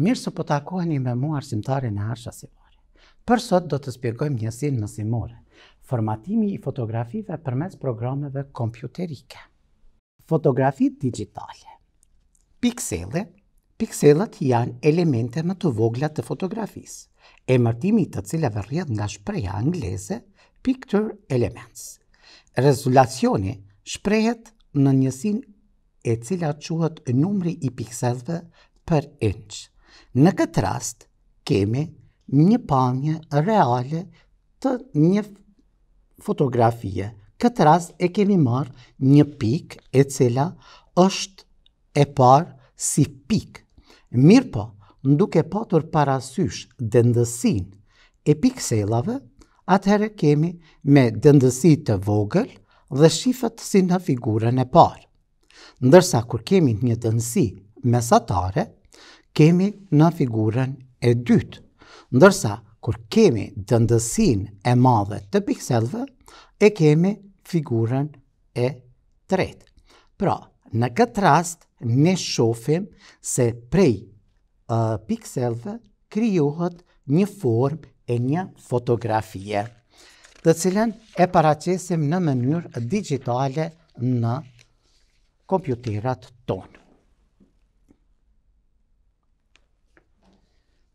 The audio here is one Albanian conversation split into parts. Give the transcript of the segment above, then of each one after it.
Mirë se po takoheni me mua arsimtaren Arsha Simori. Për sot do të spjegojmë njësinë mësimore, formatimi i fotografive përmes programeve kompjuterike. Fotografi digjitale. Pikseli, pikselet janë elemente më të vogla të fotografisë, emërtimi të cilave rrjedh nga shprehja angleze picture elements. Rezulacioni shprehet në njësinë e cila quhet numri i pikselëve për inç. Në këtë rast kemi një pamje reale të një fotografie. Këtë rast e kemi marrë një pikë e cila është e parë si pikë. Mirëpo, duke patur parasysh dendësinë e pikselave, atëherë kemi me dëndësi të vogël dhe shifet si në figurën e parë. Ndërsa kur kemi një dëndësi mesatare, kemi në figurën e dytë. Ndërsa kur kemi dëndësinë e madhe të pikselve, e kemi figurën e tretë. Pra, në këtë rast, ne shofim se prej pikselëve krijohet një formë e një fotografie, të cilën e paraqesim në mënyrë digjitale në kompjuterat tonë.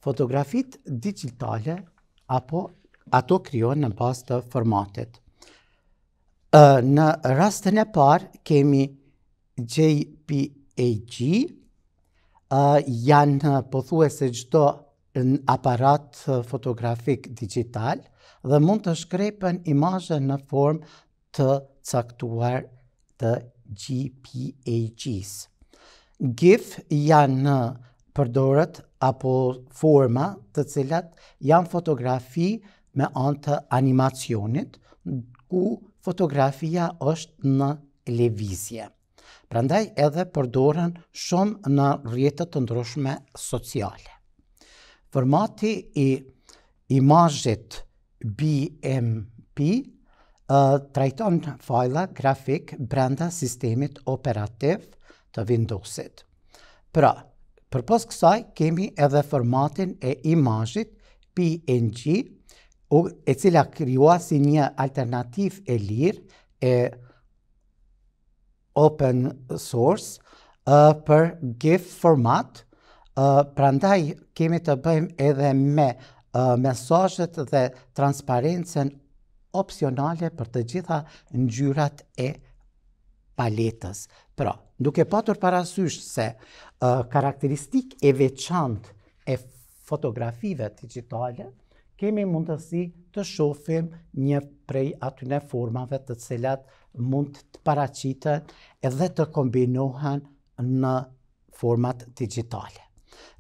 Fotografitë digjitale apo ato krijohen në bazë të formatit. Në rastin e parë kemi JPEG uh, janë pothuajse çdo aparat fotografik digjital dhe mund të shkrepen imazhe në formë të caktuar të JPEG-s. GIF janë, përdoret apo forma të cilat janë fotografi me anë të animacionit, ku fotografia është në lëvizje. Prandaj edhe përdoren shumë në rrjete të ndryshme sociale. Formati i imazhit BMP trajton fajlla grafikë brenda sistemit operativ të Windowsit. Pra, përpos kësaj kemi edhe formatin e imazhit PNG, e cila u krijua si një alternativë e lirë e open source uh, për GIF format, uh, prandaj kemi të bëjmë edhe me uh, mesazhet dhe transparencën opsionale për të gjitha ngjyrat e paletës. Pra, duke patur parasysh se uh, karakteristikë e veçantë e fotografive digjitale, kemi mundësi të shofim një prej atyre formave të cilat mund të paraqiten edhe të kombinohen në format digjitale.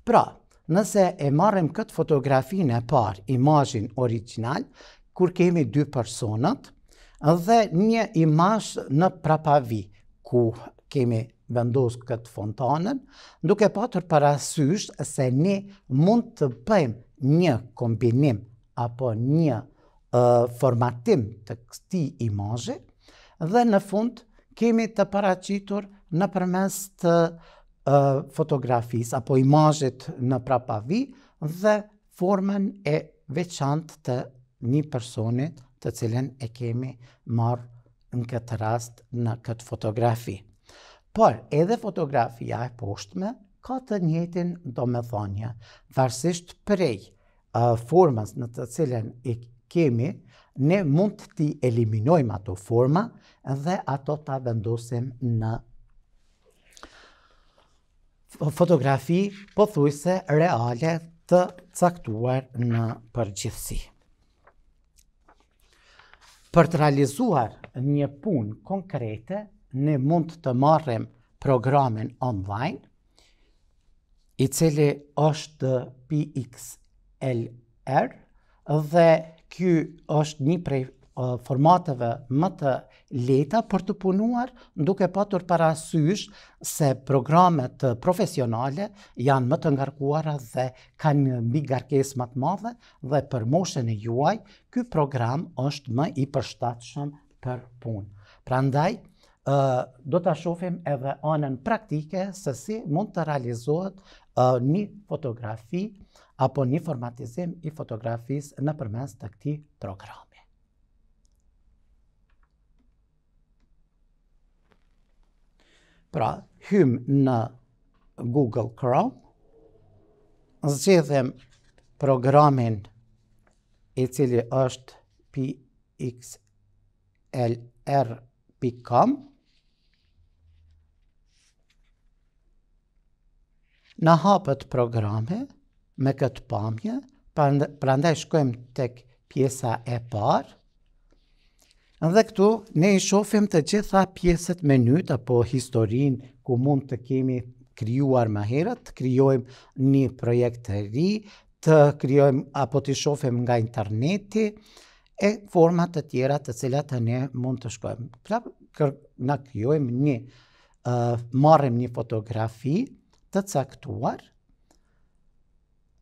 Pra, nëse e marrim këtë fotografinë e parë, imazhin origjinal, kur kemi dy personat, dhe një imazh në prapavi, ku kemi vendosur këtë fontanën, duke patur parasysh se ne mund të bëjmë një kombinim apo një formatim të këtij imazhi dhe në fund kemi të paraqitur nëpërmes të fotografisë apo imazhit në prapavi dhe Formën e veçantë të një personit të cilën e kemi marrë në këtë rast në këtë fotografi. Por edhe fotografia e poshtme ka të njëjtin domethënie, varësisht prej formës në të cilën i kemi, ne mund t'i eliminojmë ato forma dhe ato ta vendosim në fotografi pothuajse reale të caktuar në përgjithësi. Për të realizuar një punë konkrete, ne mund të marrim programin online, i cili është PXL er, dhe ky është një prej formateve më të lehta për të punuar duke patur parasysh se programet profesionale janë më të ngarkuara dhe kanë një mbingarkesë më të madhe dhe për moshën e juaj, ky program është më i përshtatshëm për punë. Prandaj, do ta shofim edhe anën praktike se si mund të realizohet një fotografi apo një formatizim i fotografisë nëpërmes të këtij programi. Pra, hyjmë në Google Chrome, zgjedhim programin i cili është PX, lr.com Na hapet programi me këtë pamje, prandaj shkojmë tek pjesa e parë, dhe këtu ne i shofim të gjitha pjesët menytë apo historinë ku mund të kemi krijuar më herët, të krijojmë një projekt të ri, të krijojmë apo t'i shofim nga interneti, e format të tjera të cilat ne mund të shkojmë. Pra, kër, ne krijojmë një, uh, marrim një fotografi të caktuar,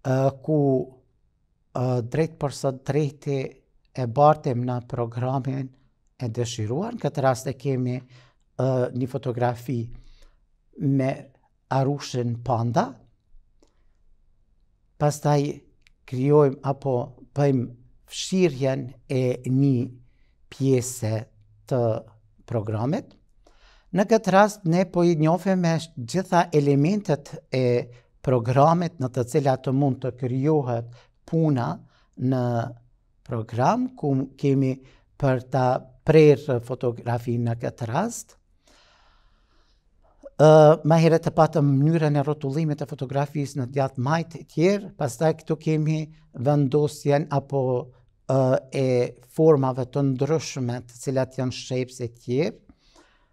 uh, ku uh, drejtpërsëdrejti e bartim në programin e dëshiruar, në këtë rast e kemi uh, një fotografi me Arushën panda. Pastaj krijojmë apo bëjmë fshirjen e një pjese të programit. Në këtë rast ne po i njofim me gjitha elementet e programit në të cilat të mund të krijohet puna në program ku kemi për ta prerë fotografinë në këtë rast. Uh, ma herët e patëm mënyrën e rrotullimit të fotografisë në djathtë majtë e tjerë, pastaj këtu kemi vendosjen apo uh, e formave të ndryshme të cilat janë shapes e tjerë.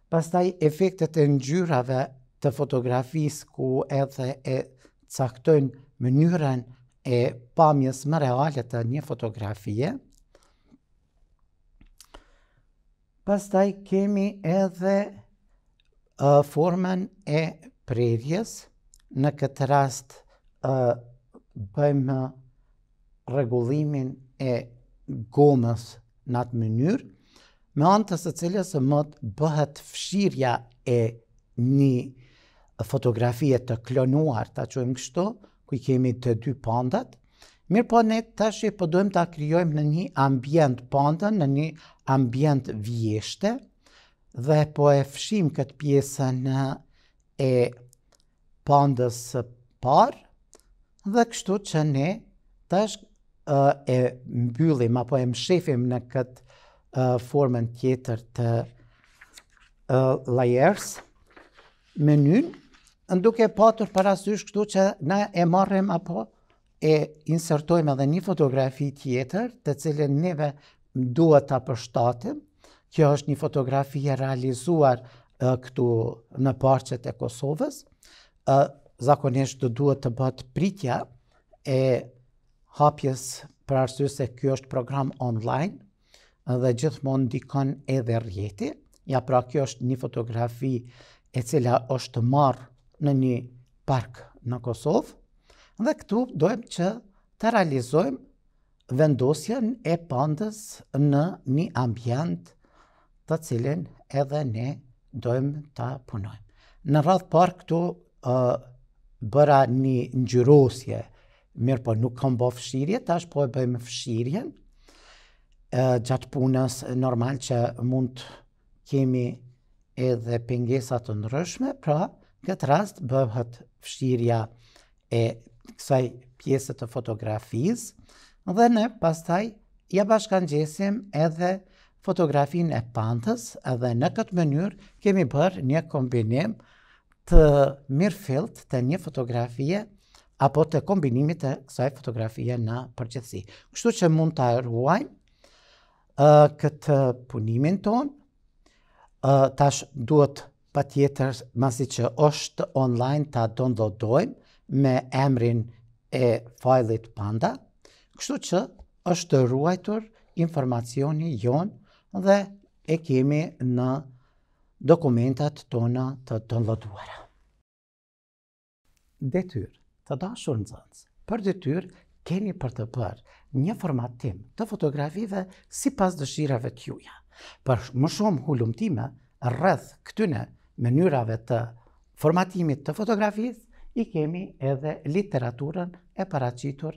Pastaj efektet e ngjyrave të fotografisë ku edhe e caktojnë mënyrën e pamjes më reale të një fotografie. Pastaj kemi edhe formën e prerjes, në këtë rast bëjmë rregullimin e gomës në atë mënyrë, me anë të së cilës mund të bëhet fshirja e një fotografie të klonuar, ta quajmë kështu, ku i kemi të dy pandat, mirëpo ne tash po dojmë ta krijojmë në një ambient pandën, në një ambient vjeshte dhe po e fshim këtë pjesën e pandës së parë dhe kështu që ne tash e mbyllim apo e mshefim në këtë formën tjetër të layers menynë duke patur parasysh këtu që na e marrim apo e insertojmë edhe një fotografi tjetër, të cilën neve duhet ta përshtatim. Kjo është një fotografi e realizuar këtu në parqet e Kosovës. Zakonisht duhet të bëhet pritja e hapjes për arsye se kjo është program online, Dhe gjithmonë ndikon edhe rrjeti. Ja pra kjo është një fotografi e cila është marrë në një park në Kosovë. Dhe këtu dojmë që të realizojmë vendosjen e pandës në një ambient të cilin edhe ne dojmë të punojmë. Në radhë parë këtu bëra një ngjyrosje Mirëpo nuk kam bo fshirje, tash po e bëjmë fshirjen. Gjatë punës, normal që mund të kemi edhe pengesa të ndryshme, pra këtë rast bëhet fshirja e kësaj pjese të fotografisë, dhe ne pastaj ia bashkangjesim edhe fotografinë e pandës, edhe në këtë mënyrë kemi bërë një kombinim të mirëfilltë të një fotografie apo të kombinimit të kësaj fotografie në përgjithësi. Kështu që mund ta ruajmë uh, këtë punimin tonë, uh, tash duhet patjetër, masi që është online ta downloadojmë me emrin e fajlit panda, kështu që është ruajtur informacioni jonë dhe e kemi në dokumentat tona të downloaduara. Detyrë. Të dashur nxënës, për detyrë keni për të bërë një formatim të fotografive sipas dëshirave të juaja. Për më shumë hulumtime, rreth këtyre mënyrave të formatimit të fotografisë, i kemi edhe literaturën e paraqitur